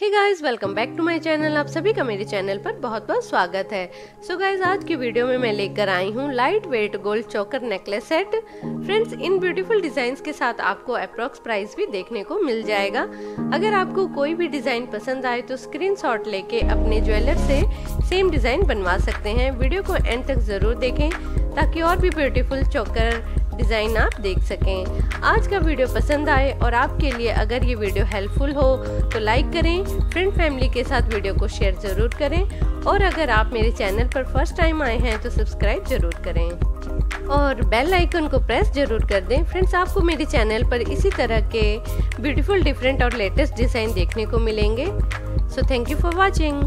Hey guys welcome back to my channel आप सभी का मेरे चैनल पर बहुत बहुत स्वागत है। सो so गाइस आज की वीडियो में मैं लेकर आई हूँ light weight gold choker necklace set friends in beautiful design के साथ आपको अप्रोक्स प्राइस भी देखने को मिल जाएगा। अगर आपको कोई भी डिज़ाइन पसंद आए तो स्क्रीनशॉट लेके अपने ज्वेलर से सेम डिज़ाइन बनवा सकते हैं। वीडियो को एंड तक ज़रूर देखें, ताकि और भी ब्यूटीफुल चोकर डिज़ाइन आप देख सकें। आज का वीडियो पसंद आए और आपके लिए अगर ये वीडियो हेल्पफुल हो तो लाइक करें, फ्रेंड फैमिली के साथ वीडियो को शेयर ज़रूर करें और अगर आप मेरे चैनल पर फ़र्स्ट टाइम आए हैं तो सब्सक्राइब ज़रूर करें। और बेल आइकन को प्रेस ज़रूर कर दें। फ्रेंड्स, आपको मेरे चैनल पर इसी तरह के ब्यूटीफुल, डिफरेंट और लेटेस्ट डिज़ाइन देखने को मिलेंगे। So thank you for watching